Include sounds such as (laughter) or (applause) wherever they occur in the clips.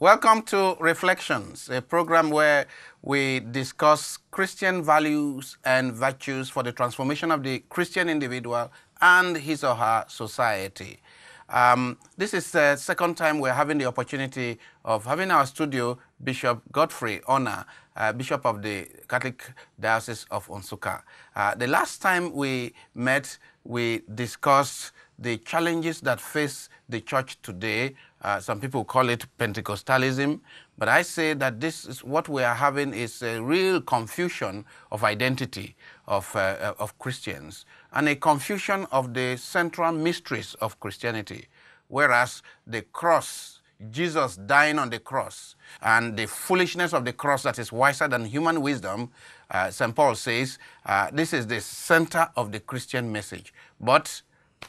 Welcome to Reflections, a program where we discuss Christian values and virtues for the transformation of the Christian individual and his or her society. Um, this is the second time we're having the opportunity of having our studio Bishop Godfrey Onah, uh, Bishop of the Catholic Diocese of Nsukka. Uh, the last time we met, we discussed the challenges that face the church today uh, some people call it Pentecostalism, but I say that this is what we are having is a real confusion of identity of, uh, uh, of Christians and a confusion of the central mysteries of Christianity. Whereas the cross, Jesus dying on the cross, and the foolishness of the cross that is wiser than human wisdom, uh, St. Paul says, uh, this is the center of the Christian message. But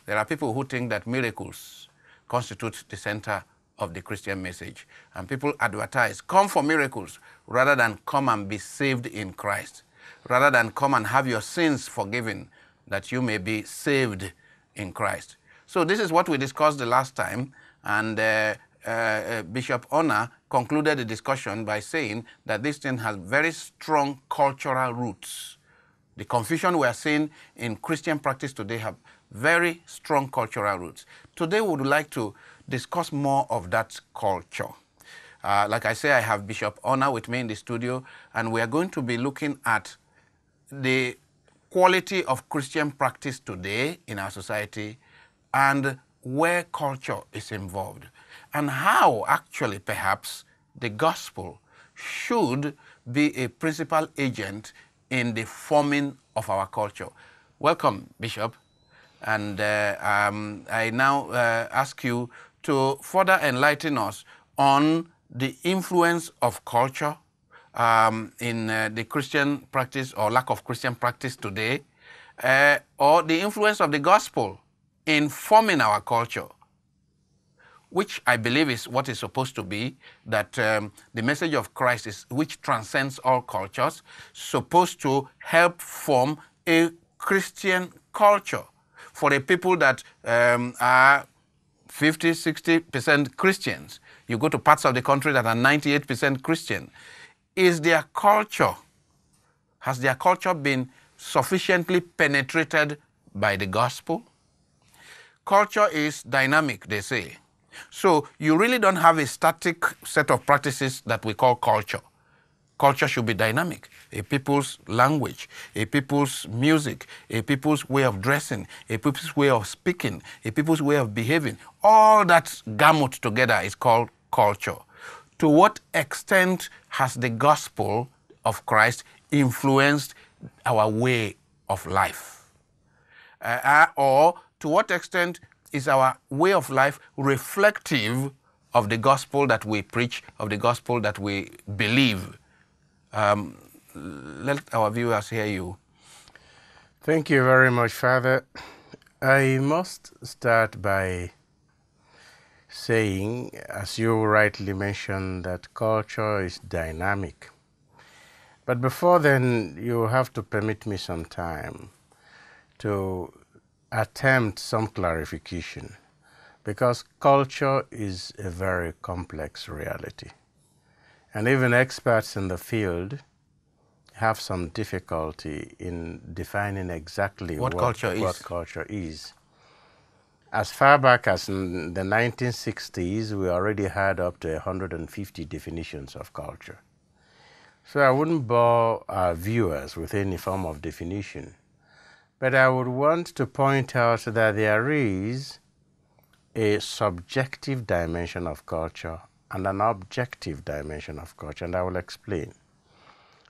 there are people who think that miracles constitute the center of the Christian message. And people advertise, come for miracles, rather than come and be saved in Christ, rather than come and have your sins forgiven, that you may be saved in Christ. So this is what we discussed the last time, and uh, uh, Bishop Onah concluded the discussion by saying that this thing has very strong cultural roots. The confusion we are seeing in Christian practice today have very strong cultural roots. Today we would like to discuss more of that culture. Uh, like I say, I have Bishop Onah with me in the studio, and we are going to be looking at the quality of Christian practice today in our society and where culture is involved, and how actually perhaps the gospel should be a principal agent in the forming of our culture. Welcome, Bishop. And uh, um, I now uh, ask you to further enlighten us on the influence of culture um, in uh, the Christian practice or lack of Christian practice today, uh, or the influence of the gospel in forming our culture, which I believe is what is supposed to be, that um, the message of Christ is, which transcends all cultures, supposed to help form a Christian culture for a people that um, are 50, 60% Christians. You go to parts of the country that are 98% Christian. Is their culture, has their culture been sufficiently penetrated by the gospel? Culture is dynamic, they say. So you really don't have a static set of practices that we call culture. Culture should be dynamic. A people's language, a people's music, a people's way of dressing, a people's way of speaking, a people's way of behaving. All that gamut together is called culture. To what extent has the gospel of Christ influenced our way of life? Uh, uh or to what extent is our way of life reflective of the gospel that we preach, of the gospel that we believe? Um, let our viewers hear you. Thank you very much, Father. I must start by saying, as you rightly mentioned, that culture is dynamic. But before then, you have to permit me some time to attempt some clarification because culture is a very complex reality. And even experts in the field have some difficulty in defining exactly what, what culture what is. culture is. As far back as the 1960s, we already had up to 150 definitions of culture. So I wouldn't bore our viewers with any form of definition, but I would want to point out that there is a subjective dimension of culture and an objective dimension of culture, and I will explain.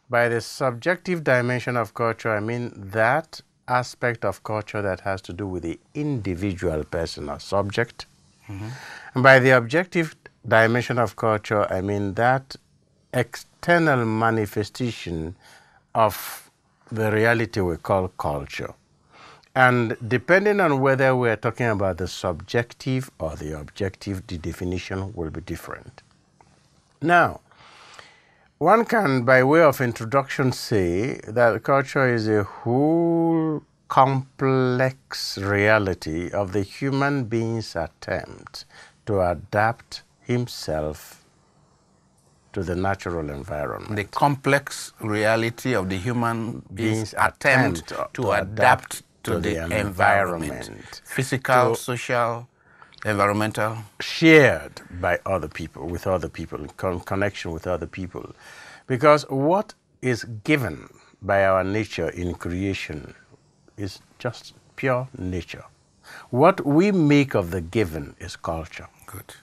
By the subjective dimension of culture, I mean that aspect of culture that has to do with the individual person or subject. Mm-hmm. And by the objective dimension of culture, I mean that external manifestation of the reality we call culture. And depending on whether we're talking about the subjective or the objective, the definition will be different. Now, one can, by way of introduction, say that culture is a whole complex reality of the human being's attempt to adapt himself to the natural environment. The complex reality of the human being's Being's attempt, attempt to, to adapt, adapt to, to the, the environment. environment. Physical, social, environmental. shared by other people, with other people, in con- connection with other people. Because what is given by our nature in creation is just pure nature. What we make of the given is culture. Good.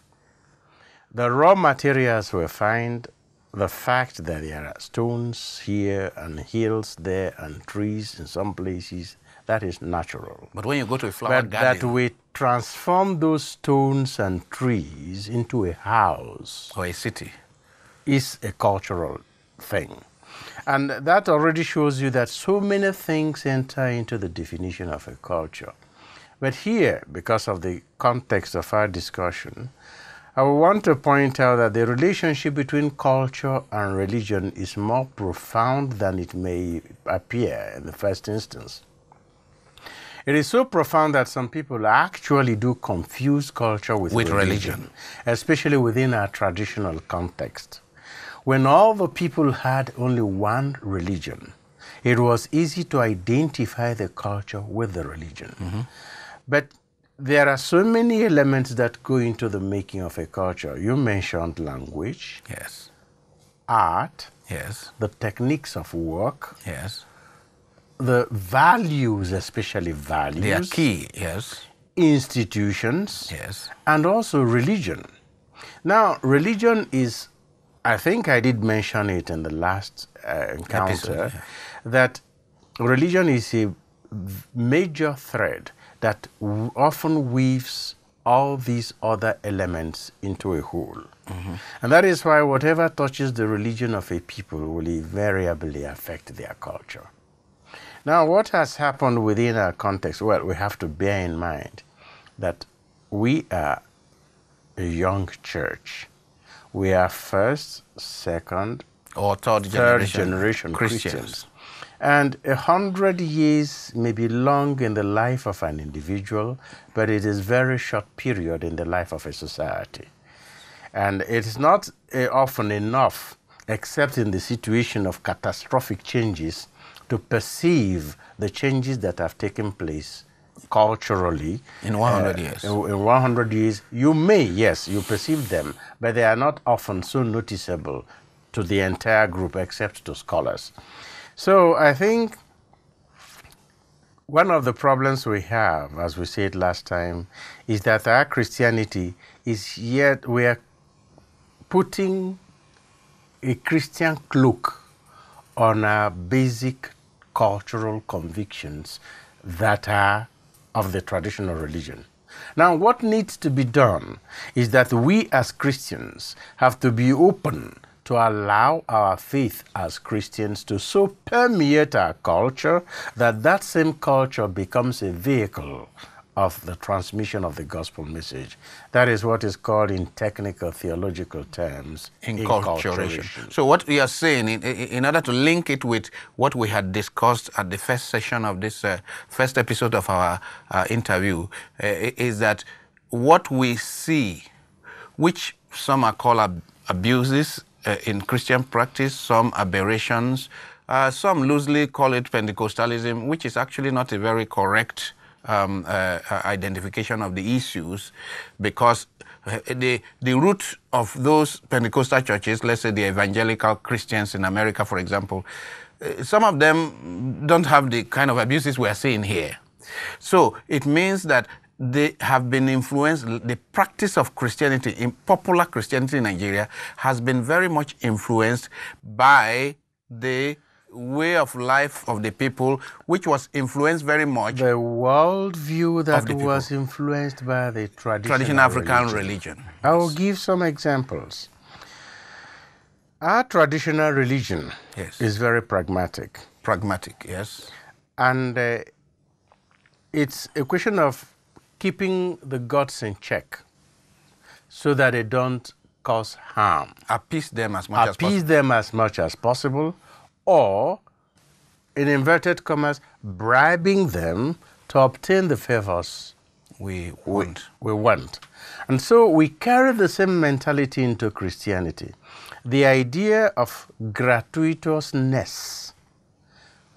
The raw materials we find, the fact that there are stones here and hills there and trees in some places, that is natural. But when you go to a flower But garden that we transform those stones and trees into a house or a city, is a cultural thing. And that already shows you that so many things enter into the definition of a culture. But here, because of the context of our discussion, I want to point out that the relationship between culture and religion is more profound than it may appear in the first instance. It is so profound that some people actually do confuse culture with, With religion. especially within our traditional context. When all the people had only one religion, it was easy to identify the culture with the religion. Mm-hmm. But there are so many elements that go into the making of a culture. You mentioned language, yes, art, yes, the techniques of work, yes. The values, especially values, They are key, yes, institutions, yes, and also religion. Now, religion is, I think I did mention it in the last uh, encounter, Episode, yeah. that religion is a major thread that w- often weaves all these other elements into a whole. And that is why whatever touches the religion of a people will invariably affect their culture. Now, what has happened within our context? Well, we have to bear in mind that we are a young church. We are first, second, or third third generation, generation Christians. Christians. And a hundred years may be long in the life of an individual, but it is very short period in the life of a society. And it is not uh, often enough, except in the situation of catastrophic changes, to perceive the changes that have taken place culturally In 100 uh, years. In, in 100 years, you may, yes, you perceive them, but they are not often so noticeable to the entire group except to scholars. So I think one of the problems we have, as we said last time, is that our Christianity is yet we are putting a Christian cloak on our basic cultural convictions that are of the traditional religion. Now, what needs to be done is that we as Christians have to be open to allow our faith as Christians to so permeate our culture that that same culture becomes a vehicle of the transmission of the gospel message. That is what is called in technical theological terms Inculturation. So what we are saying, in, in in order to link it with what we had discussed at the first session of this uh, first episode of our uh, interview, uh, is that what we see, which some are called ab- abuses uh, in Christian practice, some aberrations, uh, some loosely call it Pentecostalism, which is actually not a very correct um, uh, uh, identification of the issues because uh, the, the root of those Pentecostal churches, let's say the evangelical Christians in America, for example, uh, some of them don't have the kind of abuses we are seeing here. So it means that they have been influenced, the practice of Christianity, in popular Christianity in Nigeria, has been very much influenced by the way of life of the people, which was influenced very much The worldview that was influenced by the traditional, traditional African religion. religion. I will give some examples. Our traditional religion Yes. is very pragmatic, Pragmatic, yes. and uh, it's a question of keeping the gods in check so that they don't cause harm. Appease them as much as Appease them as much as possible, or, in inverted commas, bribing them to obtain the favors we want. we want. And so we carry the same mentality into Christianity. The idea of gratuitousness,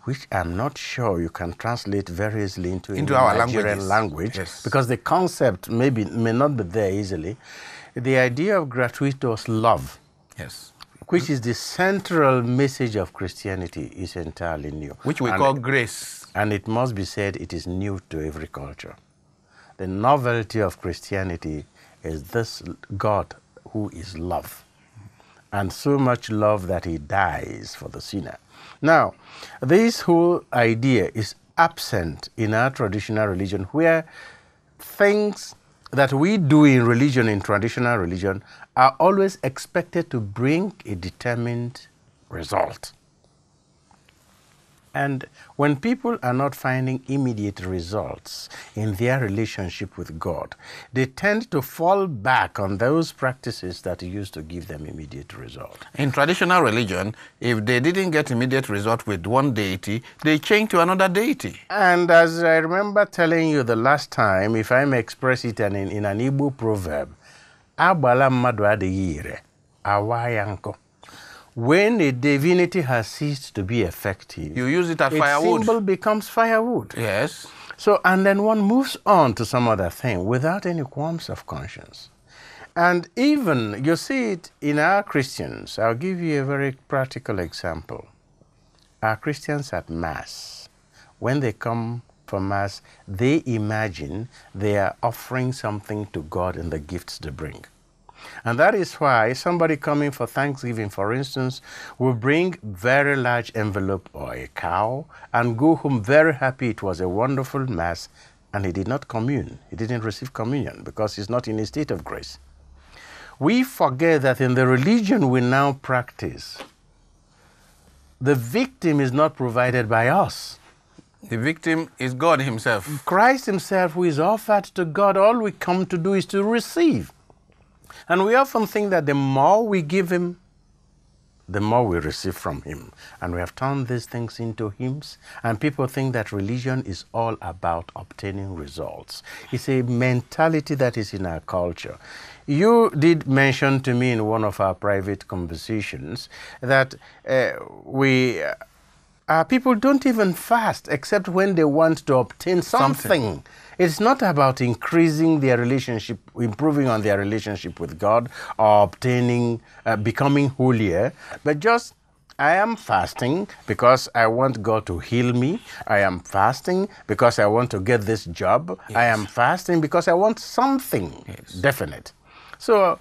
which I'm not sure you can translate very easily into, Into our Nigerian languages. language, Yes. because the concept maybe may not be there easily. The idea of gratuitous love, Yes. Which is the central message of Christianity, is entirely new. Which we And- call grace. and it must be said it is new to every culture. The novelty of Christianity is this God who is love, and so much love that he dies for the sinner. Now, this whole idea is absent in our traditional religion, where things that we do in religion, in traditional religion, are always expected to bring a determined result. And when people are not finding immediate results in their relationship with God, they tend to fall back on those practices that used to give them immediate result. In traditional religion, if they didn't get immediate result with one deity, they change to another deity. And as I remember telling you the last time, if I may express it in, in an Igbo proverb, agbala mmadụ adịghị ire, awa ya nkụ." When a divinity has ceased to be effective, You use it as its firewood. symbol becomes firewood. Yes. So, and then one moves on to some other thing without any qualms of conscience. And even, you see it in our Christians. I'll give you a very practical example. Our Christians at Mass, when they come for Mass, they imagine they are offering something to God in the gifts they bring. And that is why somebody coming for Thanksgiving, for instance, will bring very large envelope or a cow and go home very happy. It was a wonderful mass, and he did not commune. He didn't receive communion because he's not in a state of grace. We forget that in the religion we now practice, the victim is not provided by us. The victim is God Himself. Christ Himself, who is offered to God, all we come to do is to receive. And we often think that the more we give Him, the more we receive from Him. And we have turned these things into hymns, and people think that religion is all about obtaining results. It's a mentality that is in our culture. You did mention to me in one of our private conversations that uh, we. Uh, people don't even fast except when they want to obtain something. It's not about increasing their relationship, improving on their relationship with God, or obtaining, uh, becoming holier, but just I am fasting because I want God to heal me. I am fasting because I want to get this job. I am fasting because I want something definite. So,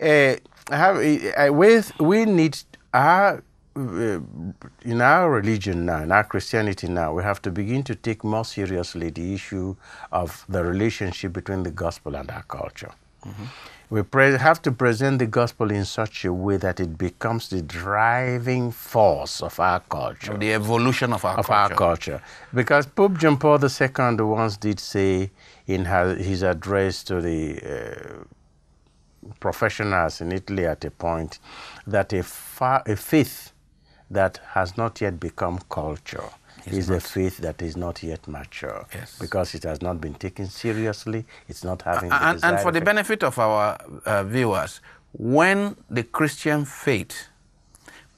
uh, have, uh, with, we need our uh, in our religion now, in our Christianity now, we have to begin to take more seriously the issue of the relationship between the gospel and our culture. We pre- have to present the gospel in such a way that it becomes the driving force of our culture Of The evolution of our of culture. our culture. Because Pope John Paul II once did say in his address to the uh, professionals in Italy at a point that a, fa- a faith that has not yet become culture is a faith that is not yet mature Yes. because it has not been taken seriously. It's not having the and, and for the benefit of our uh, viewers, when the Christian faith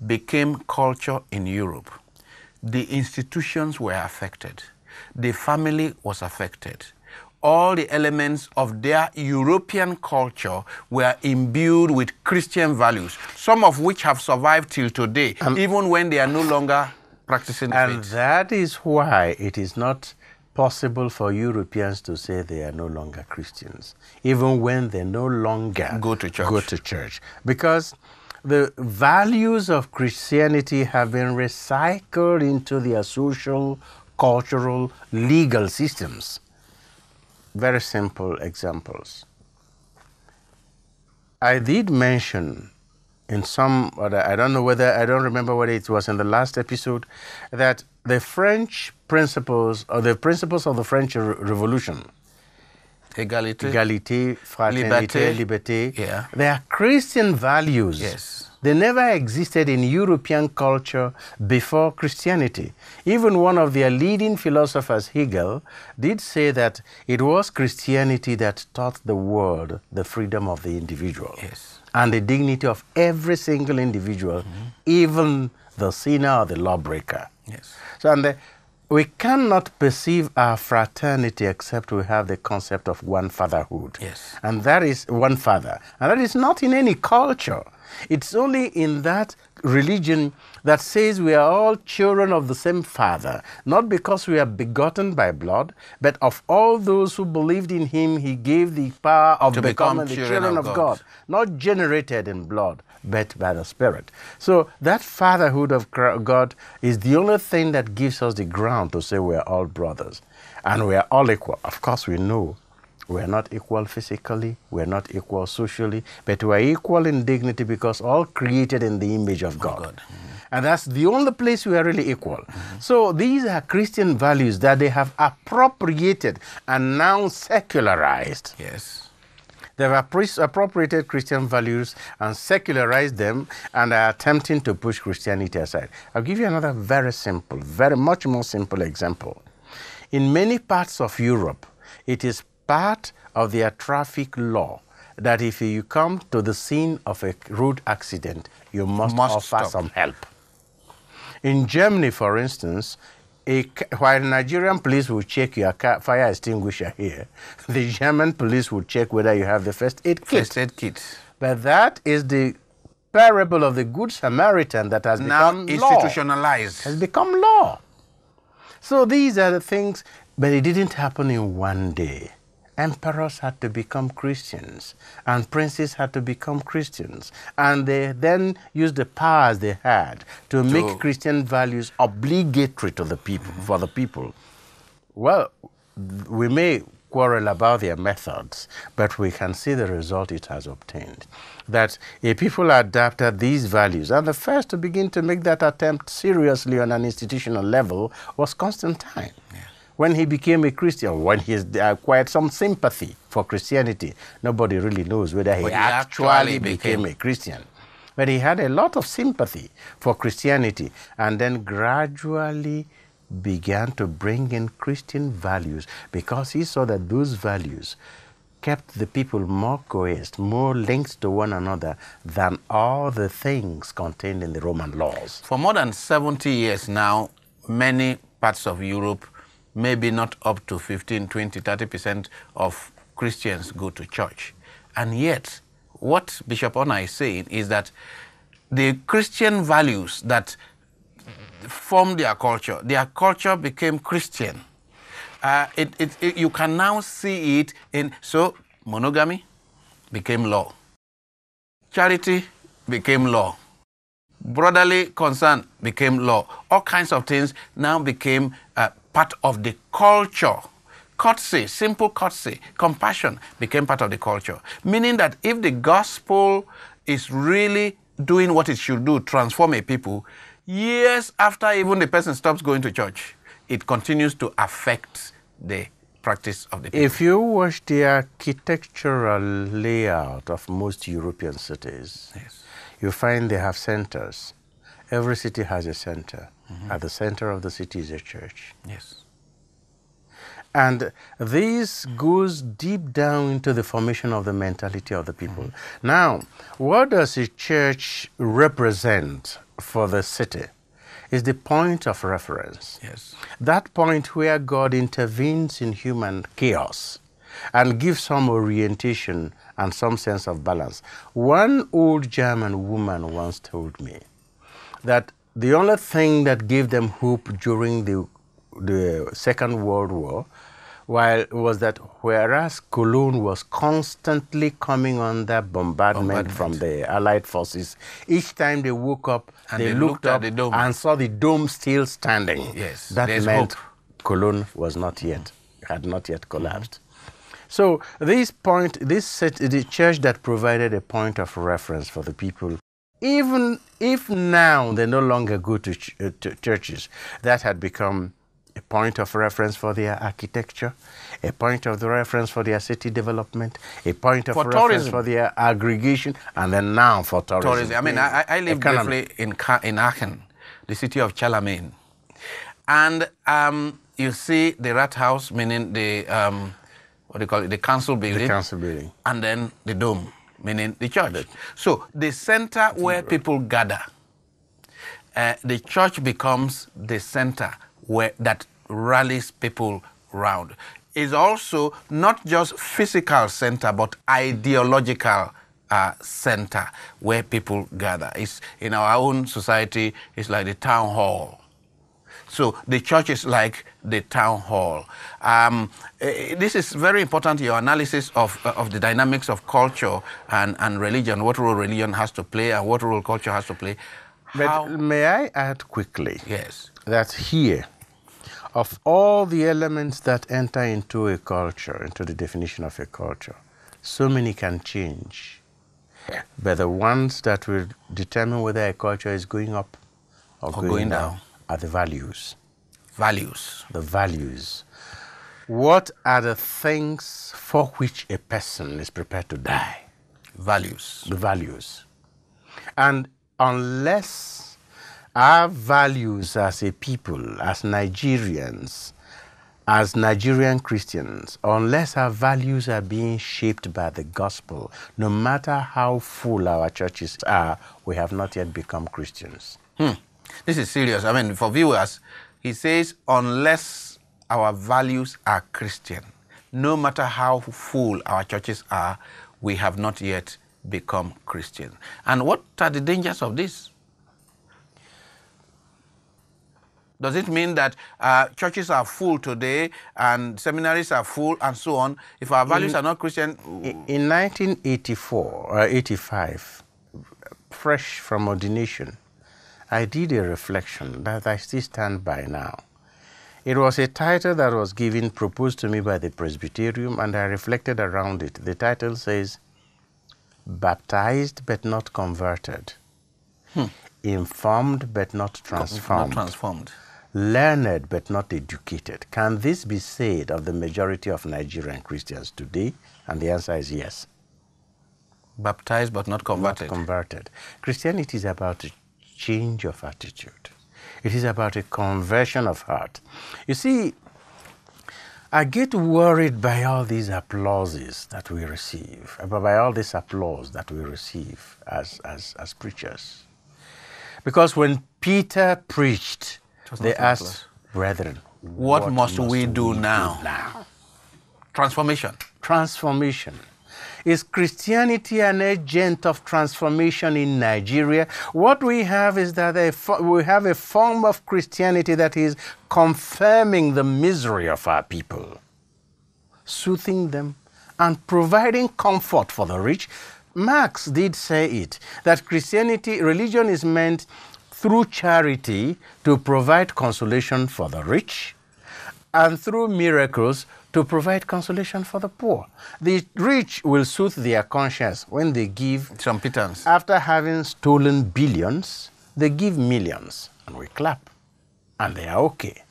became culture in Europe, the institutions were affected, the family was affected. All the elements of their European culture were imbued with Christian values, some of which have survived till today, um, even when they are no longer practicing And faith. that is why it is not possible for Europeans to say they are no longer Christians, even when they no longer Go to church. Go to church. Because the values of Christianity have been recycled into their social, cultural, legal systems. Very simple examples. I did mention in some other, I don't know whether, I don't remember whether it was in the last episode, that the French principles, or the principles of the French Re- Revolution, Egalite. égalité, fraternité, Liberté. liberté, Yeah. they are Christian values. Yes. They never existed in European culture before Christianity. Even one of their leading philosophers, Hegel, did say that it was Christianity that taught the world the freedom of the individual Yes. and the dignity of every single individual, mm-hmm. even the sinner or the lawbreaker. Yes. So, and the, we cannot perceive our fraternity except we have the concept of one fatherhood. Yes. And that is one father. And that is not in any culture. It's only in that religion that says we are all children of the same father, not because we are begotten by blood, but of all those who believed in him, he gave the power of To become becoming the children of God. God not generated in blood, but by the Spirit. So that fatherhood of God is the only thing that gives us the ground to say we are all brothers and we are all equal. Of course, we know we are not equal physically, we are not equal socially, but we are equal in dignity because all created in the image of God. God. And that's the only place we are really equal. So these are Christian values that they have appropriated and now secularized. Yes. They've appropriated Christian values and secularized them and are attempting to push Christianity aside. I'll give you another very simple, very much more simple example. In many parts of Europe, it is part of their traffic law that if you come to the scene of a road accident, you must, Must offer stop. some help. In Germany, for instance, a, while Nigerian police will check your car, fire extinguisher here, (laughs) the German police will check whether you have the first aid kit. First aid kit. But that is the parable of the Good Samaritan that has Now become law. institutionalized. Has become law. So these are the things, but it didn't happen in one day. Emperors had to become Christians, and princes had to become Christians, and they then used the powers they had to make Christian values obligatory to the people mm-hmm. for the people. Well, we may quarrel about their methods, but we can see the result it has obtained. That a people adapted these values, and the first to begin to make that attempt seriously on an institutional level was Constantine. When he became a Christian, when he acquired some sympathy for Christianity, nobody really knows whether he, he actually, actually became became- a Christian. But he had a lot of sympathy for Christianity and then gradually began to bring in Christian values because he saw that those values kept the people more coerced, more linked to one another than all the things contained in the Roman laws. For more than 70 years now, many parts of Europe, maybe not up to 15, 20, 30% of Christians go to church. And yet, what Bishop Onah is saying is that the Christian values that formed their culture, their culture became Christian. Uh, it, it, it- you can now see it in, so monogamy became law. Charity became law brotherly concern became law. All kinds of things now became uh, part of the culture. Courtesy, simple courtesy, compassion became part of the culture. Meaning that if the gospel is really doing what it should do, transform a people, years after even the person stops going to church, it continues to affect the practice of the people. If you watch the architectural layout of most European cities, Yes. you find they have centers. Every city has a center. Mm-hmm. At the center of the city is a church. Yes. And this goes deep down into the formation of the mentality of the people. Mm-hmm. Now, what does a church represent for the city? Is the point of reference. Yes. That point where God intervenes in human chaos and gives some orientation and some sense of balance. One old German woman once told me that the only thing that gave them hope during the, the Second World War while was that whereas Cologne was constantly coming under bombardment, from the Allied forces, each time they woke up, And they, they looked, looked at up the dome. and saw the dome still standing. Yes, that meant hope. Cologne was not yet had not yet mm-hmm. collapsed. So this point, this set, the church that provided a point of reference for the people, even if now they no longer go to, ch- uh, to churches, that had become a point of reference for their architecture, a point of the reference for their city development, a point of For reference tourism. for their aggregation, and then now for tourism. tourism. I mean, I, I live Economy. briefly in, Ka- in Aachen, the city of Charlemagne. And um, you see the rat house, meaning the, um, what do you call it, the council building. council building. And then the dome, meaning the church. So the center where people gather, uh, the church becomes the center where that rallies people round. Is also not just physical center, but ideological uh, center where people gather. It's in our own society. It's like the town hall. So the church is like the town hall. Um, eh, this is very important, your analysis of, of the dynamics of culture and, and religion, what role religion has to play and what role culture has to play. But How, may I add quickly yes, that here, of all the elements that enter into a culture, into the definition of a culture, so many can change. But the ones that will determine whether a culture is going up or, going, going down, down. Are the values. values. The values. What are the things for which a person is prepared to die? Values. the values. And unless our values as a people, as Nigerians, as Nigerian Christians, unless our values are being shaped by the gospel, no matter how full our churches are, we have not yet become Christians. Hmm. This is serious. I mean, for viewers, he says, unless our values are Christian, no matter how full our churches are, we have not yet become Christian. And what are the dangers of this? Does it mean that uh, churches are full today and seminaries are full and so on? If our values are not Christian, In 1984 or 85, fresh from ordination, I did a reflection that I still stand by now. It was a title that was given, proposed to me by the Presbyterium, and I reflected around it. The title says, Baptized but not converted, hmm. informed but not not transformed, transformed. learned but not educated. Can this be said of the majority of Nigerian Christians today? And the answer is yes. Baptized but not converted. Not converted. Christianity is about change of attitude. It is about a conversion of heart. You see, I get worried by all these applauses that we receive, uh, about by all this applause that we receive as, as, as preachers. Because when Peter preached, they asked, applause. Brethren, What must we do now?" now? Transformation. transformation. Is Christianity an agent of transformation in Nigeria? What we have is that a we have a form of Christianity that is confirming the misery of our people, soothing them, and providing comfort for the rich. Marx did say it that Christianity, religion is meant through charity to provide consolation for the rich and through miracles to provide consolation for the poor. The rich will soothe their conscience when they give, Some pittance. after having stolen billions, they give millions, and we clap, and they are okay.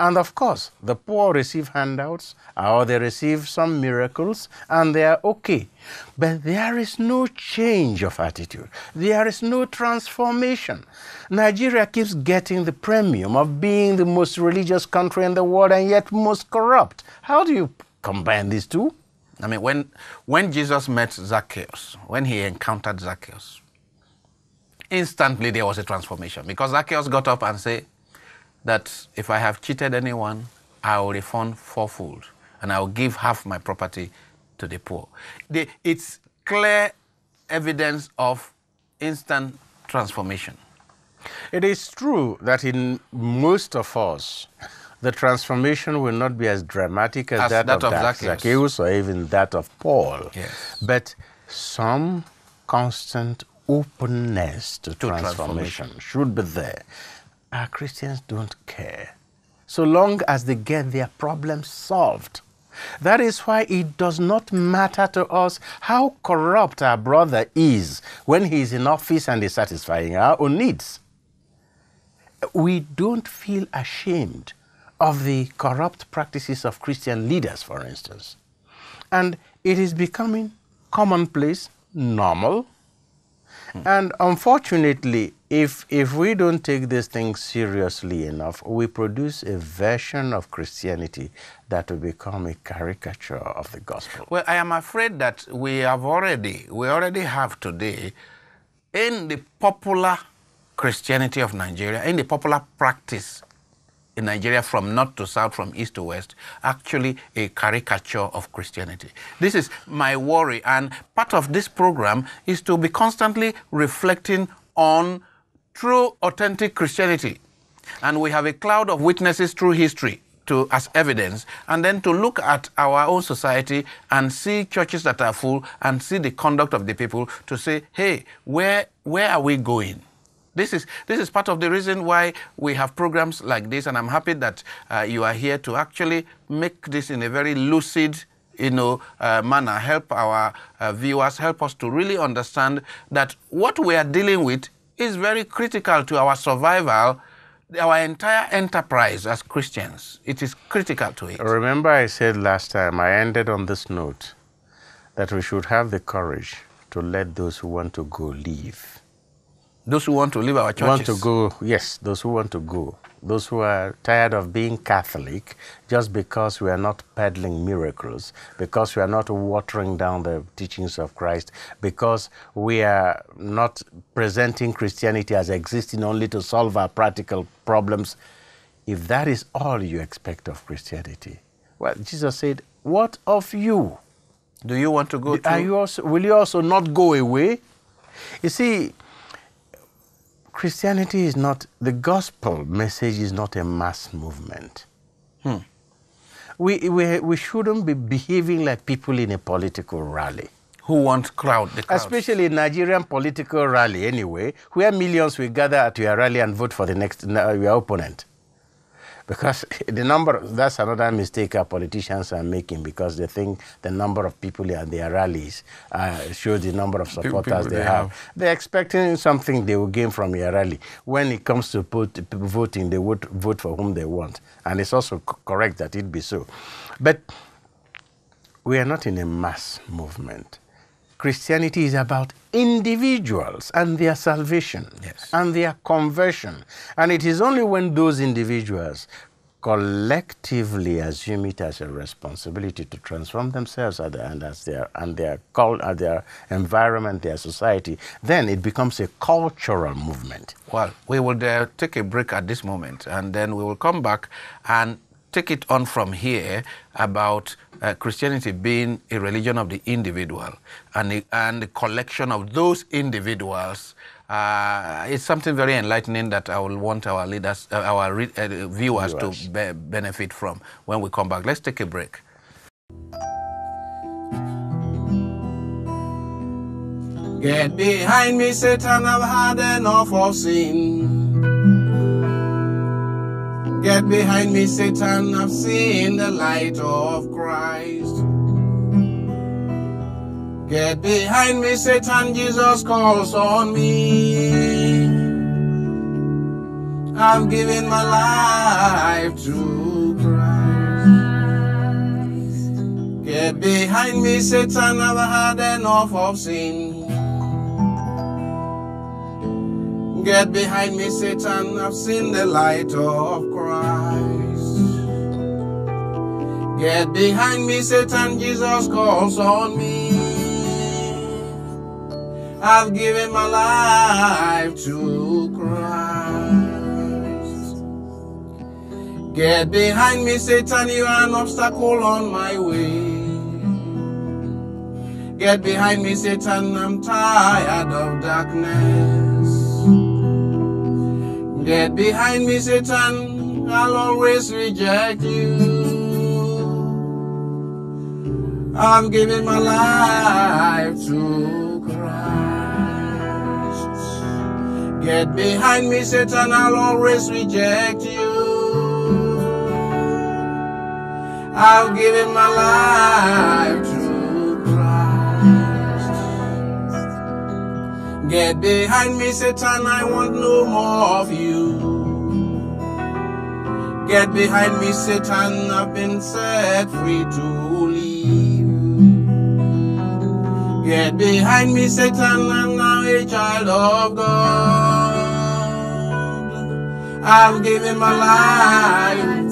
And of course, the poor receive handouts or they receive some miracles and they are okay. But there is no change of attitude. There is no transformation. Nigeria keeps getting the premium of being the most religious country in the world and yet most corrupt. How do you combine these two? I mean, when, when Jesus met Zacchaeus, when he encountered Zacchaeus, instantly there was a transformation because Zacchaeus got up and said that if I have cheated anyone, I will refund fourfold and I will give half my property to the poor. The, it's clear evidence of instant transformation. It is true that in most of us, the transformation will not be as dramatic as, As that, that of, of Zacchaeus. Zacchaeus or even that of Paul. Yes. But some constant openness to, transformation. transformation should be there. Our Christians don't care. So long as they get their problems solved. That is why it does not matter to us how corrupt our brother is when he is in office and is satisfying our own needs we don't feel ashamed of the corrupt practices of Christian leaders, for instance. And it is becoming commonplace, normal. And unfortunately, if, if we don't take these things seriously enough, we produce a version of Christianity that will become a caricature of the gospel. Well, I am afraid that we have already, we already have today, in the popular Christianity of Nigeria, in the popular practice in Nigeria from north to south, from east to west, actually a caricature of Christianity. This is my worry, and part of this program is to be constantly reflecting on true, authentic Christianity. And we have a cloud of witnesses through history to, as evidence, and then to look at our own society and see churches that are full and see the conduct of the people to say, hey, where, where are we going? This is, this is part of the reason why we have programs like this, and I'm happy that uh, you are here to actually make this in a very lucid you know, uh, manner, help our uh, viewers, help us to really understand that what we are dealing with is very critical to our survival, our entire enterprise as Christians. It is critical to it. Remember, I said last time, I ended on this note that we should have the courage to let those who want to go leave. Those who want to leave our churches. Want to go, yes, those who want to go. Those who are tired of being Catholic just because we are not peddling miracles, because we are not watering down the teachings of Christ, because we are not presenting Christianity as existing only to solve our practical problems. If that is all you expect of Christianity, well, Jesus said, What of you? Do you want to go? Are you also, will you also not go away? You see, Christianity is not, the gospel message is not a mass movement. Hmm. We, we, we shouldn't be behaving like people in a political rally. Who want crowd, the crowd. Especially Nigerian political rally, anyway, where millions will gather at your rally and vote for the next, your opponent because (laughs) the number that's another mistake our politicians are making because they think the number of people at their rallies uh, shows the number of supporters they, they have. have. They're expecting something they will gain from your rally. When it comes to put, voting, they would vote for whom they want, and it's also correct that it be so. But we are not in a mass movement. Christianity is about individuals and their salvation yes. and their conversion. And it is only when those individuals collectively assume it as a responsibility to transform themselves and as their and their and their environment, their society, then it becomes a cultural movement. Well, we will uh, take a break at this moment, and then we will come back and take it on from here about uh, Christianity being a religion of the individual and the, and the collection of those individuals. Uh, it's something very enlightening that I will want our leaders, uh, our re- uh, viewers, viewers, to be- benefit from when we come back. Let's take a break. Get behind me, Satan, I've had enough of sin. Get behind me, Satan, I've seen the light of Christ. Get behind me, Satan, Jesus calls on me. I've given my life to Christ. Get behind me, Satan, I've had enough of sin. Get behind me, Satan, I've seen the light of Christ. Get behind me, Satan, Jesus calls on me. I've given my life to Christ. Get behind me, Satan, you are an obstacle on my way. Get behind me, Satan, I'm tired of darkness. Get behind me, Satan, I'll always reject you. I've given my life to Christ. Get behind me, Satan, I'll always reject you. I've given my life to Christ. Get behind me, Satan, I want no more of you. Get behind me, Satan, I've been set free to live. Get behind me, Satan, I'm now a child of God. I've given my life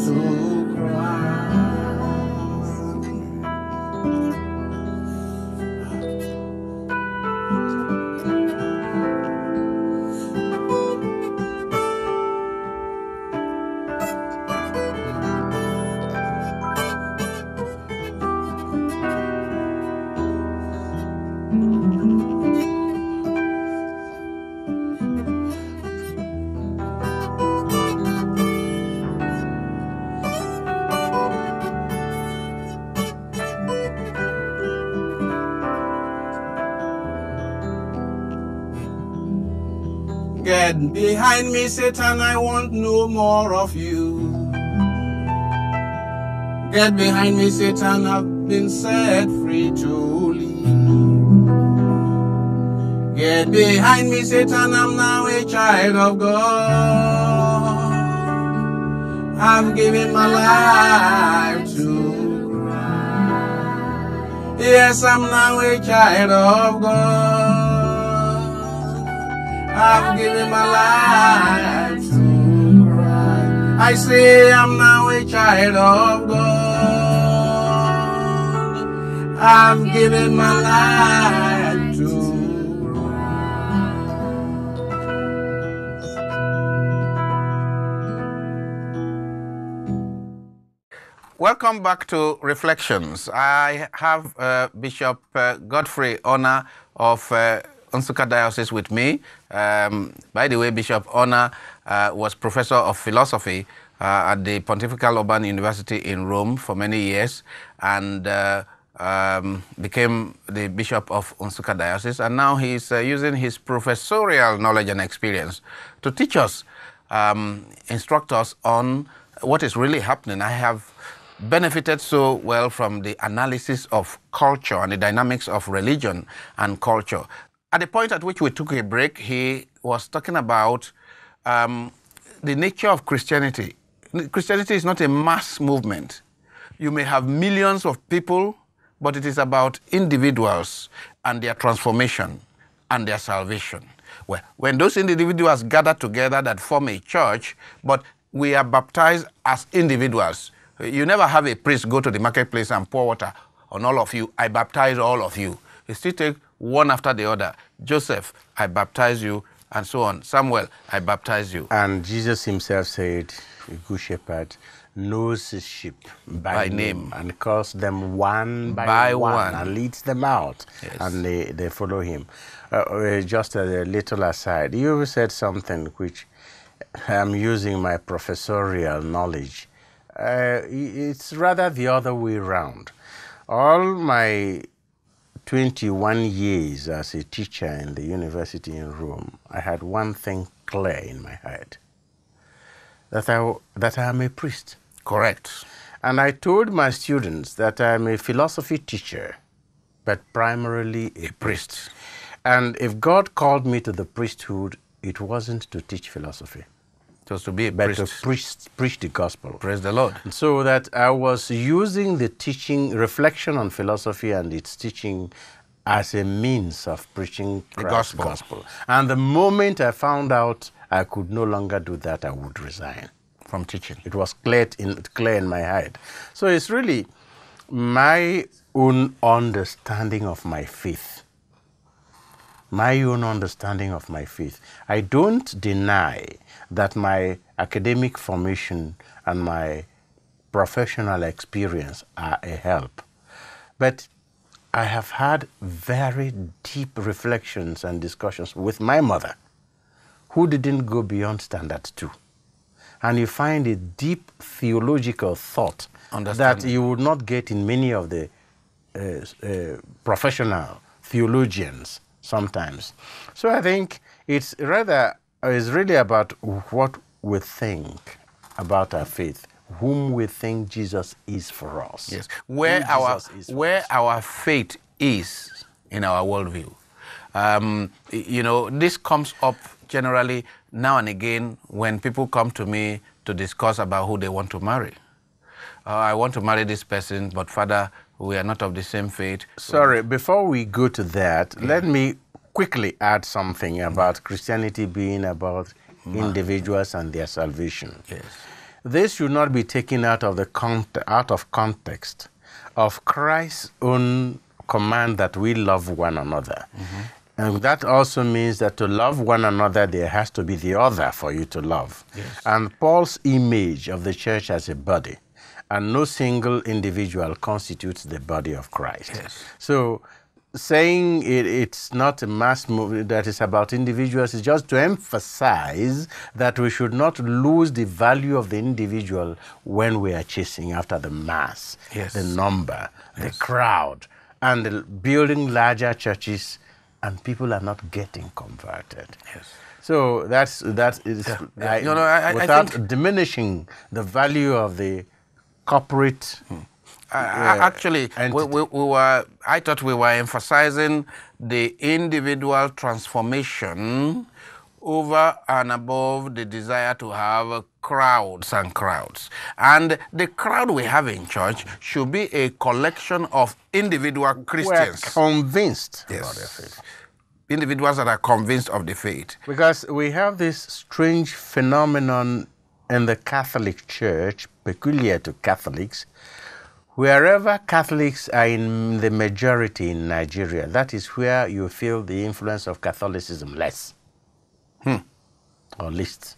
Get behind me, Satan, I want no more of you. Get behind me, Satan, I've been set free to live. Get behind me, Satan, I'm now a child of God. I'm giving my life to Christ. Yes, I'm now a child of God. I've given my life to Christ. I say I'm now a child of God. I've given my life to Christ. Welcome back to Reflections. I have uh, Bishop uh, Godfrey Onah of uh, Nsukka Diocese with me. Um, by the way, Bishop Onah uh, was professor of philosophy uh, at the Pontifical Urban University in Rome for many years and uh, um, became the Bishop of Nsukka Diocese. And now he's uh, using his professorial knowledge and experience to teach us, um, instruct us on what is really happening. I have benefited so well from the analysis of culture and the dynamics of religion and culture. At the point at which we took a break, he was talking about um, the nature of Christianity. Christianity is not a mass movement. You may have millions of people, but it is about individuals and their transformation and their salvation. Well, when those individuals gather together that form a church, but we are baptized as individuals, you never have a priest go to the marketplace and pour water on all of you. I baptize all of you. You still take one after the other. Joseph, I baptize you, and so on. Samuel, I baptize you. And Jesus himself said, a good shepherd knows his sheep by, By name. and calls them one by, By one, one. and leads them out Yes. and they, they follow him. Uh, uh, just a little aside, you said something which I'm using my professorial knowledge. Uh, it's rather the other way around. All my 21 years as a teacher in the university in Rome, I had one thing clear in my head that I, that I am a priest. Correct. And I told my students that I am a philosophy teacher, but primarily a priest. And if God called me to the priesthood, it wasn't to teach philosophy, Was to be a but priest. to preach, preach the gospel. Praise the Lord. So that I was using the teaching, reflection on philosophy and its teaching as a means of preaching Christ's gospel. gospel. And the moment I found out I could no longer do that, I would resign. From teaching. It was clear in, clear in my head. So it's really my own understanding of my faith. My own understanding of my faith. I don't deny that my academic formation and my professional experience are a help. But I have had very deep reflections and discussions with my mother, who didn't go beyond standard two and you find a deep theological thought that you would not get in many of the uh, uh, professional theologians sometimes. So I think it's rather it's really about what we think about our faith, whom we think Jesus is for us. Yes. Where our is where us. our faith is in our worldview. Um, you know, this comes up generally now and again when people come to me to discuss about who they want to marry. Uh, I want to marry this person, but Father, we are not of the same faith. Sorry, before we go to that, let me quickly add something about Christianity being about individuals and their salvation. Yes. This should not be taken out of the cont- out of context of Christ's own command that we love one another. Mm-hmm. And that also means that to love one another, there has to be the other for you to love. Yes. And Paul's image of the church as a body, and no single individual constitutes the body of Christ. Yes. So, saying it, it's not a mass movement that is about individuals is just to emphasize that we should not lose the value of the individual when we are chasing after the mass, Yes. the number, the crowd, and building larger churches, and people are not getting converted. Yes. So that's that is yeah. I- No, no, I- I- I without think- diminishing the value of the corporate. Uh, Yeah, actually, we, we, we were, I thought we were emphasizing the individual transformation over and above the desire to have crowds and crowds. And the crowd we have in church should be a collection of individual We're Christians. convinced Yes. about their faith. Individuals that are convinced of the faith. Because we have this strange phenomenon in the Catholic Church, peculiar to Catholics. Wherever Catholics are in the majority in Nigeria, that is where you feel the influence of Catholicism less. Hmm. Or least.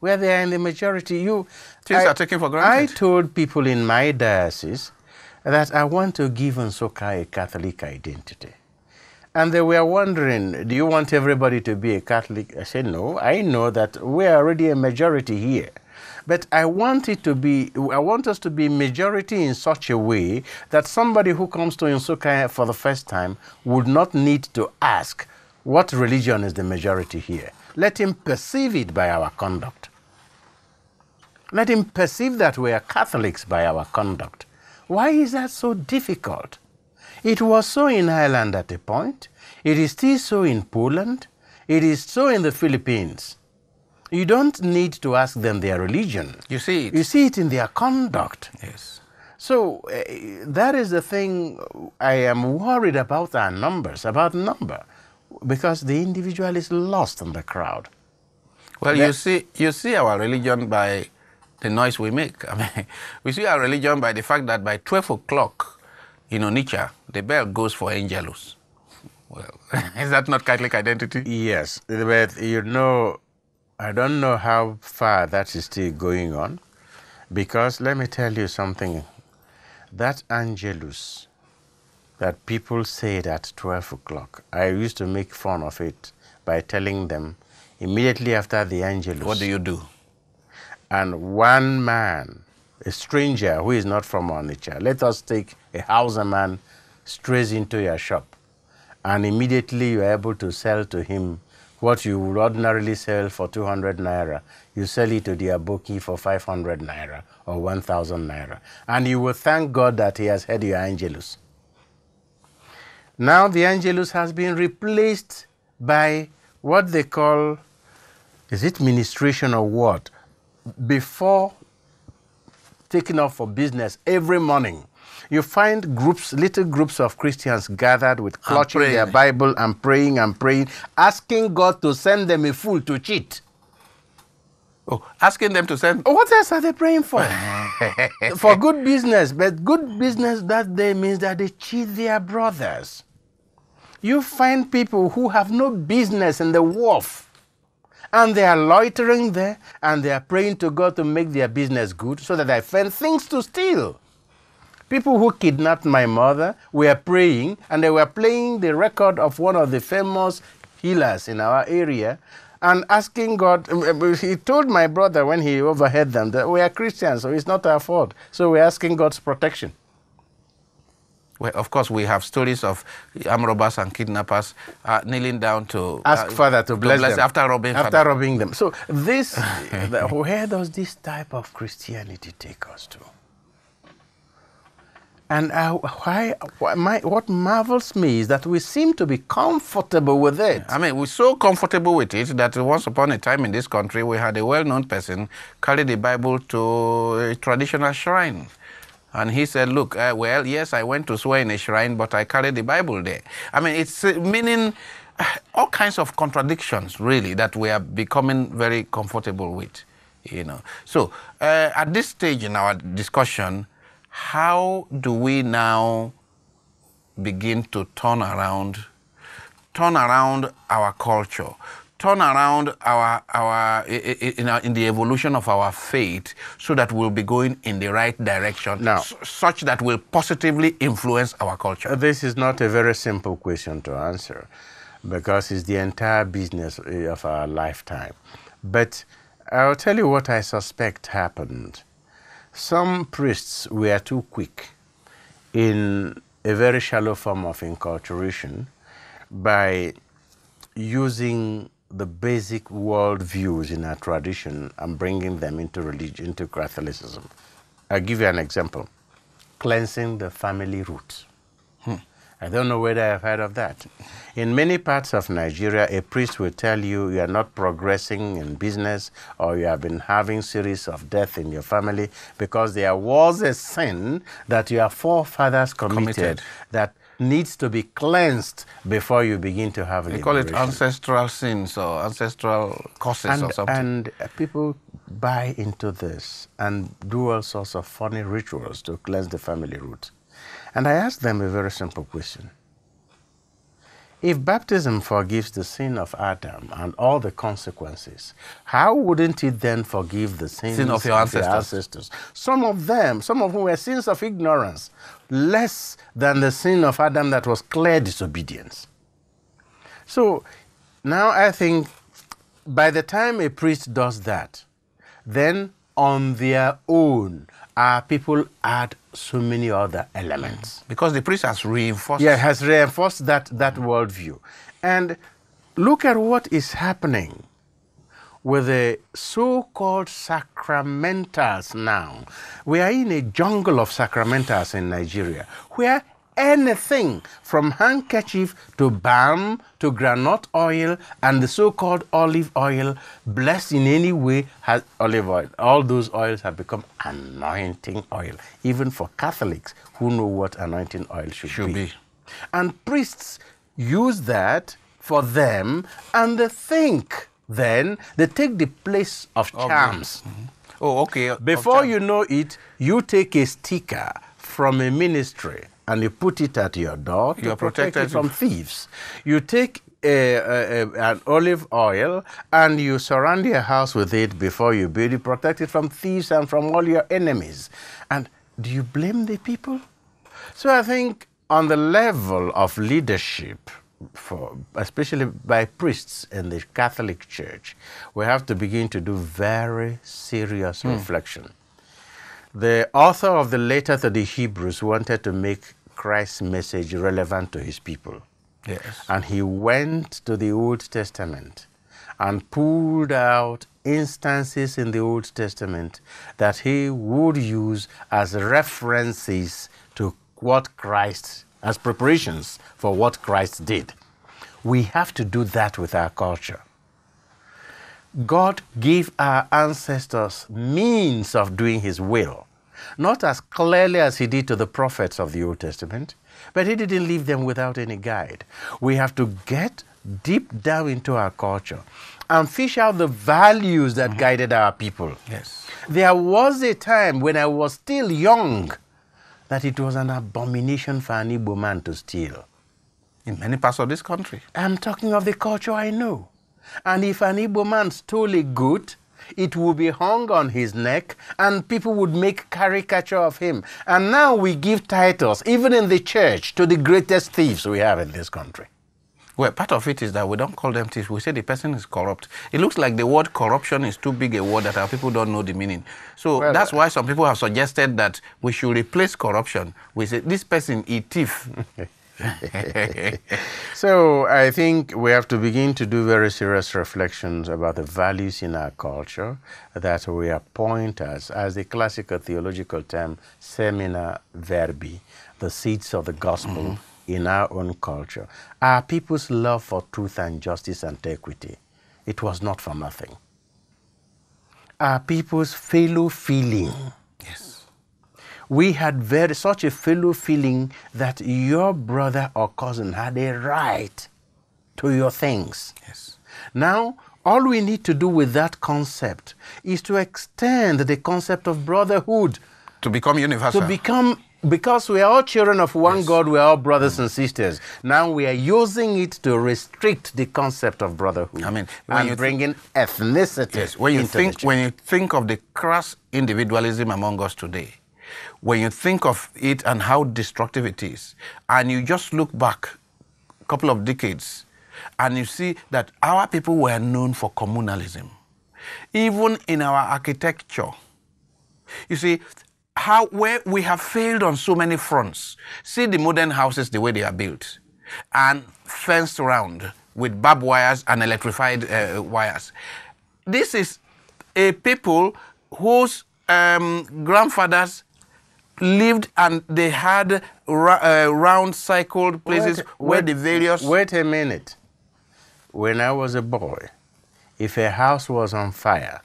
Where they are in the majority, you. Things I- are taken for granted. I told people in my diocese that I want to give Nsukka a Catholic identity. And they were wondering, do you want everybody to be a Catholic? I said, no, I know that we're already a majority here. But I want it to be, I want us to be majority in such a way that somebody who comes to Nsukka for the first time would not need to ask, what religion is the majority here? Let him perceive it by our conduct. Let him perceive that we are Catholics by our conduct. Why is that so difficult? It was so in Ireland at a point. It is still so in Poland. It is so in the Philippines. You don't need to ask them their religion. You see it? You see it in their conduct. Yes. So uh, that is the thing I am worried about our numbers, about number, because the individual is lost in the crowd. Well, you see, you see our religion by the noise we make. (laughs) I mean, we see our religion by the fact that by 12 o'clock in Onitsha, the bell goes for Angelus. Well, (laughs) is that not Catholic identity? Yes, but you know, I don't know how far that is still going on, because let me tell you something. That Angelus that people said at 12 o'clock, I used to make fun of it by telling them immediately after the Angelus. What do you do? and one man, a stranger who is not from Onitsha, let us take a Hausa man strays into your shop, and immediately you are able to sell to him what you would ordinarily sell for 200 naira. You sell it to the Aboki for 500 naira or 1000 naira, and you will thank God that he has heard your Angelus. Now the Angelus has been replaced by what they call, is it ministration or what? Before taking off for business every morning, you find groups, little groups of Christians gathered with clutching their. Bible and praying and praying, asking God to send them a fool to cheat. Oh, asking them to send. Oh, What else are they praying for? (laughs) for good business, but good business that day means that they cheat their brothers. You find people who have no business in the wharf and they are loitering there and they are praying to God to make their business good so that they find things to steal. People who kidnapped my mother were praying and they were playing the record of one of the famous healers in our area and asking God. He told my brother when he overheard them that we are Christians, so it's not our fault. So we're asking God's protection. Well, of course, we have stories of armed robbers and kidnappers uh, kneeling down to Ask uh, Father to bless, them after robbing after Father. robbing them. So this, (laughs) where does this type of Christianity take us to? And uh, why, why my, what marvels me is that we seem to be comfortable with it. I mean, we're so comfortable with it that once upon a time in this country, we had a well known person carry the Bible to a traditional shrine. And he said, Look, uh, well, yes, I went to swear in a shrine, but I carried the Bible there. I mean, it's uh, meaning (sighs) all kinds of contradictions, really, that we are becoming very comfortable with. You know. So, uh, at this stage in our discussion, how do we now begin to turn around, turn around our culture, turn around our, our, in, our, in the evolution of our faith so that we'll be going in the right direction, Now- such that will positively influence our culture? This is not a very simple question to answer because it's the entire business uh, of our lifetime. But I'll tell you what I suspect happened. Some priests were too quick in a very shallow form of inculturation by using the basic world views in our tradition and bringing them into religion, into Catholicism. I'll give you an example cleansing the family roots. I don't know whether I've heard of that. In many parts of Nigeria, a priest will tell you you are not progressing in business or you have been having series of death in your family because there was a sin that your forefathers committed, Committed. that needs to be cleansed before you begin to have They call it ancestral sins or ancestral causes or and, something. and uh, people buy into this and do all sorts of funny rituals to cleanse the family root. And I asked them a very simple question. If baptism forgives the sin of Adam and all the consequences, how wouldn't it then forgive the sins Sin of your ancestors. ancestors? Some of them, some of whom were sins of ignorance, less than the sin of Adam that was clear disobedience. So now I think by the time a priest does that, then on their own, our people add so many other elements. Mm. because the priest has reinforced Yeah, has reinforced that, that mm. worldview. And look at what is happening with the so called sacramentals now. We are in a jungle of sacramentals in Nigeria where anything from handkerchief to balm to granite oil and the so called olive oil, blessed in any way, has olive oil. All those oils have become anointing oil, even for Catholics who know what anointing oil should, Should be. and priests use that for them, and they think then they take the place of charms. Oh, okay. Before you know it, you take a sticker from a ministry and you put it at your door to You are protect protected it from thieves. You take a, a- a- an olive oil and you surround your house with it before you build it, protect it from thieves and from all your enemies. And do you blame the people? So I think on the level of leadership, for especially by priests in the Catholic Church, we have to begin to do very serious hmm. reflection. The author of the letter to the Hebrews wanted to make Christ's message relevant to his people. Yes. And he went to the Old Testament and pulled out instances in the Old Testament that he would use as references to what Christ, as preparations for what Christ did. We have to do that with our culture. God gave our ancestors means of doing His will, not as clearly as He did to the prophets of the Old Testament, but He didn't leave them without any guide. We have to get deep down into our culture and fish out the values that mm-hmm. guided our people. Yes. There was a time when I was still young that it was an abomination for an Igbo man to steal. In many parts of this country. I'm talking of the culture I know. And if an Igbo man stole a goat, it would be hung on his neck and people would make caricature of him. And now we give titles, even in the church, to the greatest thieves we have in this country. Well, part of it is that we don't call them thieves. We say the person is corrupt. It looks like the word corruption is too big a word that our people don't know the meaning. So Well, that's uh, why some people have suggested that we should replace corruption. We say this person is thief. (laughs) (laughs) so I think we have to begin to do very serious reflections about the values in our culture that we appoint as, as the classical theological term, semina verbi, the seeds of the gospel mm-hmm. in our own culture. Our people's love for truth and justice and equity, it was not for nothing. Our people's fellow feeling we had very such a fellow feeling that your brother or cousin had a right to your things. Yes. Now, all we need to do with that concept is to extend the concept of brotherhood to become universal. To become because we are all children of one yes. God, we are all brothers and sisters. Now we are using it to restrict the concept of brotherhood. I mean, when and bringing ethnicity. Yes, when you think when you think of the crass individualism among us today, when you think of it and how destructive it is, and you just look back a couple of decades, and you see that our people were known for communalism. Even in our architecture, you see, how where we have failed on so many fronts. See the modern houses the way they are built and fenced around with barbed wires and electrified uh, wires. This is a people whose um, grandfathers lived and they had ra- uh, round cycled places wait, where wait, the various. Wait a minute. When I was a boy, if a house was on fire,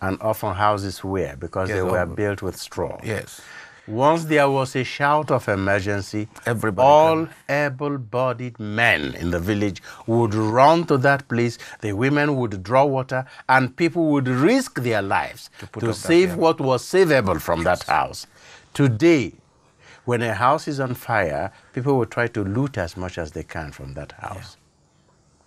and often houses were because yes, they were built with straw. Yes. Once there was a shout of emergency, Everybody all able bodied men in the village would run to that place. The women would draw water, and people would risk their lives to, to save what was savable from yes. that house. Today, when a house is on fire, people will try to loot as much as they can from that house. Yeah.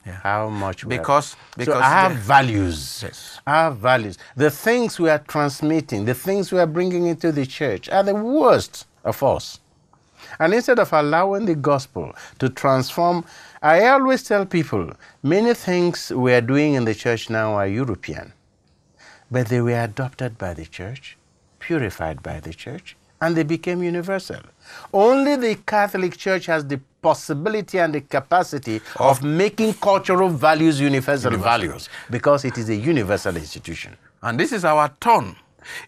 Yeah. How much? Because because so our values, yes. our values, the things we are transmitting, the things we are bringing into the church are the worst of us. And instead of allowing the gospel to transform, I always tell people many things we are doing in the church now are European, but they were adopted by the church, purified by the church, and they became universal. Only the Catholic Church has the possibility and the capacity of, of making cultural values universal, universal, values because it is a universal institution. And this is our turn.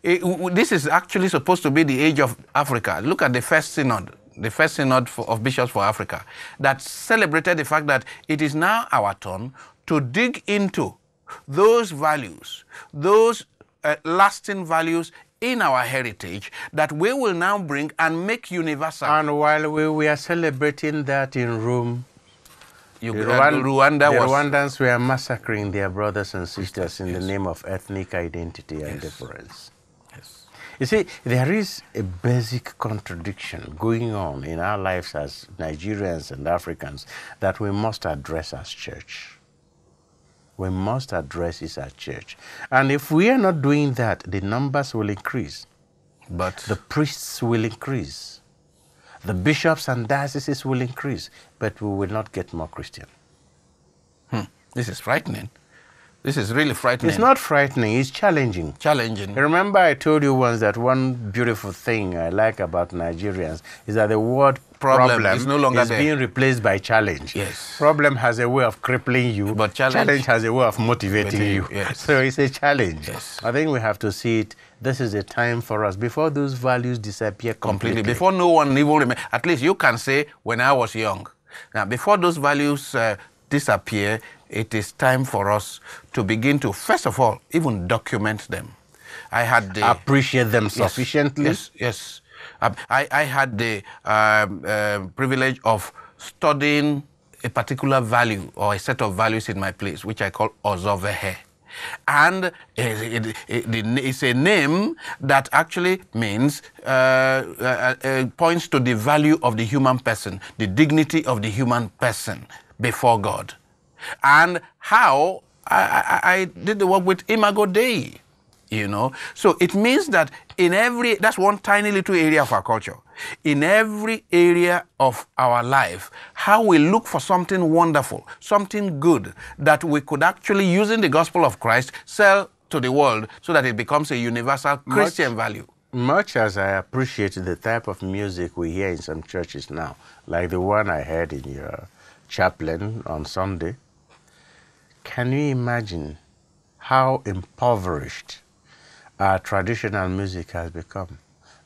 It, this is actually supposed to be the age of Africa. Look at the first synod, the first synod for, of bishops for Africa, that celebrated the fact that it is now our turn to dig into those values, those uh, lasting values in our heritage that we will now bring and make universal. And while we were celebrating that in Rome, you, the, Rwanda, Rwanda the Rwandans were massacring their brothers and sisters in yes. the name of ethnic identity and yes. difference. Yes. You see, there is a basic contradiction going on in our lives as Nigerians and Africans that we must address as church we must address is our church. And if we are not doing that, the numbers will increase. But the priests will increase. The bishops and dioceses will increase, but we will not get more Christian. Hmm. This is frightening. This is really frightening. It's not frightening, it's challenging. Challenging. Remember, I told you once that one beautiful thing I like about Nigerians is that the word problem, problem is no longer is there. being replaced by challenge. Yes. Problem has a way of crippling you, but challenge, challenge has a way of motivating you. Yes. (laughs) So it's a challenge. Yes. I think we have to see it. This is a time for us before those values disappear completely. completely. Before no one even remember. At least you can say, when I was young. Now, before those values uh, disappear, it is time for us to begin to, first of all, even document them. I had the appreciate them sufficiently. Yes, yes. yes. I, I had the um, uh, privilege of studying a particular value or a set of values in my place, which I call Ozovehe. And it, it, it's a name that actually means, uh, uh, uh, points to the value of the human person, the dignity of the human person before God and how I, I, I did the work with Imago Dei, you know. So it means that in every, that's one tiny little area of our culture. In every area of our life, how we look for something wonderful, something good that we could actually, using the gospel of Christ, sell to the world so that it becomes a universal Christian much, value. much as I appreciate the type of music we hear in some churches now, like the one I heard in your chaplain on Sunday, can you imagine how impoverished our traditional music has become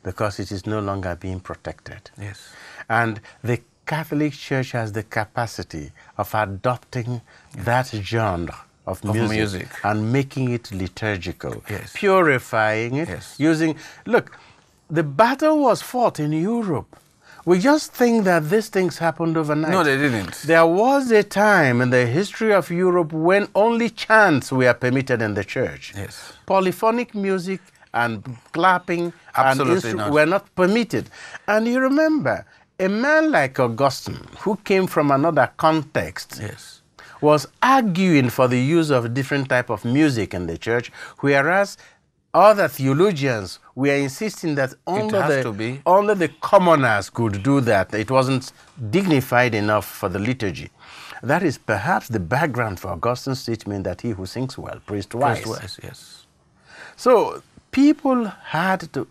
because it is no longer being protected? Yes. And the Catholic Church has the capacity of adopting that genre of music, music. and making it liturgical, Yes. purifying it, Yes. using. Look, the battle was fought in Europe. We just think that these things happened overnight. No, they didn't. There was a time in the history of Europe when only chants were permitted in the church. Yes. Polyphonic music and clapping Absolutely and not. were not permitted. And you remember, a man like Augustine, who came from another context, Yes. was arguing for the use of different type of music in the church, whereas other theologians were insisting that only the, only the commoners could do that. It wasn't dignified enough for the liturgy. That is perhaps the background for Augustine's statement that he who sings well prays twice. Praise wise, yes. So people had to,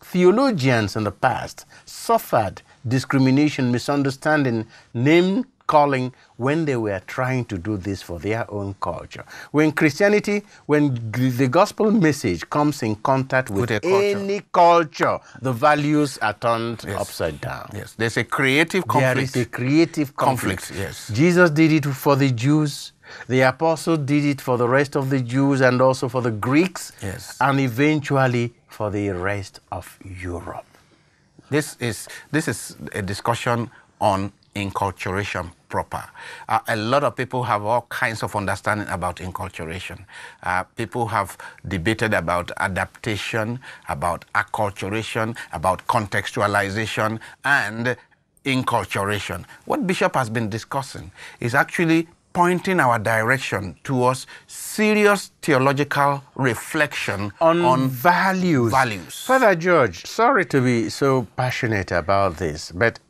theologians in the past suffered discrimination, misunderstanding, name calling when they were trying to do this for their own culture. When Christianity, when the gospel message comes in contact with, With culture. any culture, the values are turned Yes. upside down. Yes. There's a creative conflict. is a creative conflict. Conflict, yes. Jesus did it for the Jews. The apostle did it for the rest of the Jews and also for the Greeks. Yes. And eventually for the rest of Europe. This is this is a discussion on inculturation proper. Uh, a lot of people have all kinds of understanding about inculturation. Uh, people have debated about adaptation, about acculturation, about contextualization, and inculturation. What Bishop has been discussing is actually pointing our direction towards serious theological reflection On, values. values. Father George, sorry to be so passionate about this, but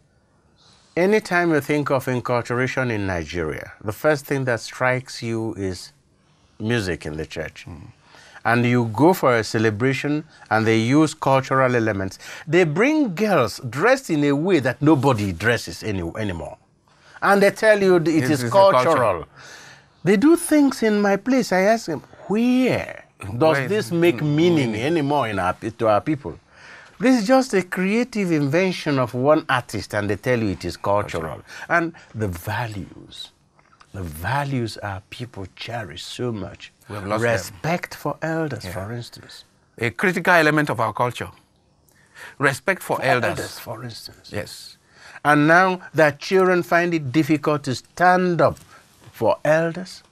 anytime you think of inculturation in Nigeria, the first thing that strikes you is music in the church. Hmm. And you go for a celebration and they use cultural elements. They bring girls dressed in a way that nobody dresses any, anymore. And they tell you it is is cultural. They do things in my place. I ask them, where does Where is this make meaning anymore in our, to our people? This is just a creative invention of one artist, and they tell you it is cultural. And the values, the values our people cherish so much. We have lost them. Respect for elders, for instance. a critical element of our culture. Respect for, elders. for instance. Yes. And now that children find it difficult to stand up for elders,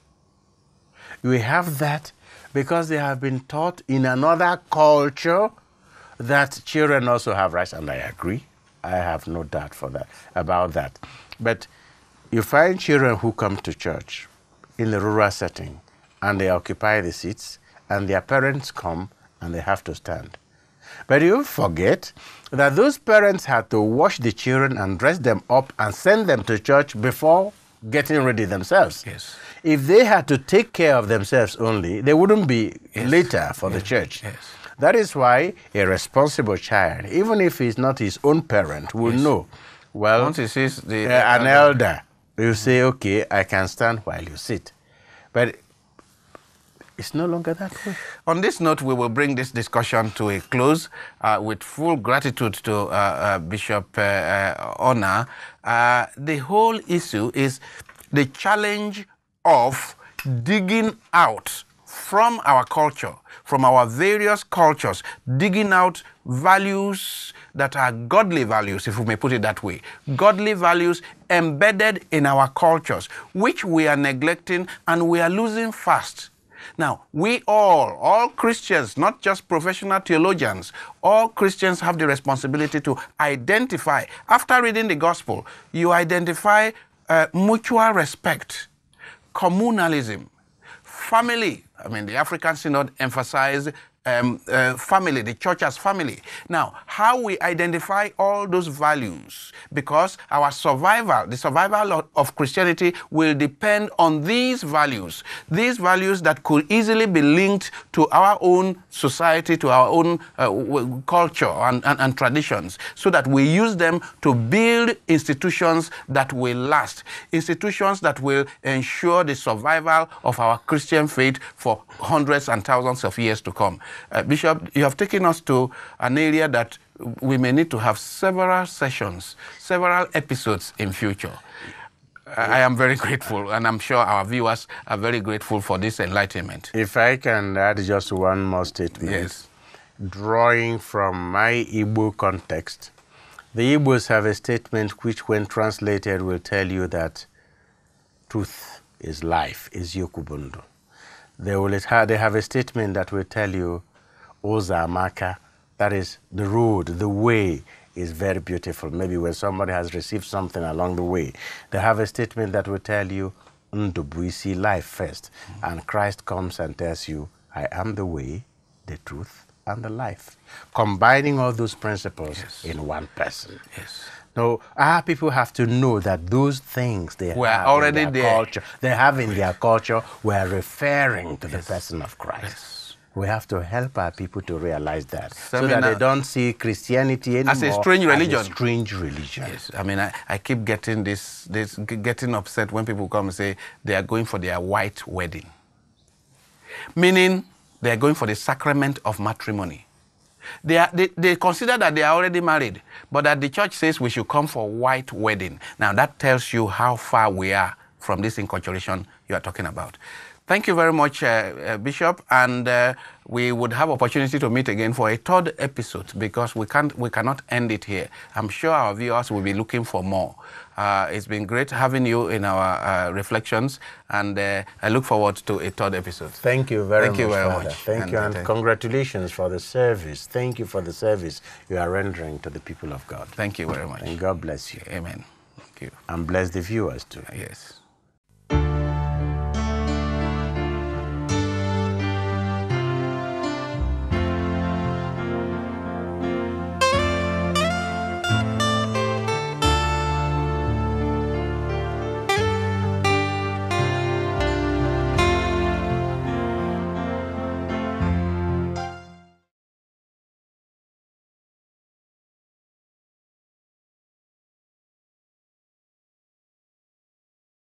we have that because they have been taught in another culture that children also have rights, and I agree. I have no doubt for that about that. But you find children who come to church in the rural setting and they occupy the seats, and their parents come and they have to stand. But you forget that those parents had to wash the children and dress them up and send them to church before getting ready themselves. Yes. If they had to take care of themselves only, they wouldn't be later for the church. yes. That is why a responsible child, even if he's not his own parent, will know. Well, Once he sees the uh, an elder, you say, okay, I can stand while you sit. But it's no longer that way. On this note, we will bring this discussion to a close uh, with full gratitude to uh, uh, Bishop uh, uh, Onah. Uh, the whole issue is the challenge of digging out from our culture, from our various cultures, digging out values that are godly values, if we may put it that way. Godly values embedded in our cultures, which we are neglecting and we are losing fast. Now, we all, all Christians, not just professional theologians, all Christians have the responsibility to identify. After reading the gospel, you identify uh, mutual respect, communalism, family. I mean, the African Synod emphasized um, uh, family, the church as family. Now, how we identify all those values, because our survival, the survival of, Christianity, will depend on these values. These values that could easily be linked to our own society, to our own uh, culture and, and, and traditions, so that we use them to build institutions that will last, institutions that will ensure the survival of our Christian faith for hundreds and thousands of years to come. Uh, Bishop, you have taken us to an area that we may need to have several sessions, several episodes in future. I am very (laughs) grateful, and I'm sure our viewers are very grateful for this enlightenment. If I can add just one more statement. Yes. Drawing from my Igbo context, the Igbos have a statement which, when translated, will tell you that truth is life, is Yokubundo. They, will have, they have a statement that will tell you Uzoamaka, that is the road, the way is very beautiful. Maybe when somebody has received something along the way, they have a statement that will tell you Ndubuisi, life first. And Christ comes and tells you, I am the way, the truth, and the life. Combining all those principles in one person. Yes. No, our people have to know that those things they Were have already in their there. culture, they have in their culture, were referring to the person of Christ. We have to help our people to realize that, so that they don't see Christianity anymore As a strange religion. A strange religion. Yes, I mean, I, I keep getting this, this, getting upset when people come and say they are going for their white wedding, meaning they are going for the sacrament of matrimony. They, are, they, they consider that they are already married, but that the church says we should come for white wedding. Now that tells you how far we are from this inculturation you are talking about. Thank you very much, uh, uh, Bishop, and uh, we would have opportunity to meet again for a third episode because we can't, we cannot end it here. I'm sure our viewers will be looking for more. Uh, it's been great having you in our uh, reflections, and uh, I look forward to a third episode. Thank you very much. Thank much. you very much. Thank And, you, and congratulations for the service. Thank you for the service you are rendering to the people of God. Thank you very much. And God bless you. Amen. Thank you. And bless the viewers too. Yes.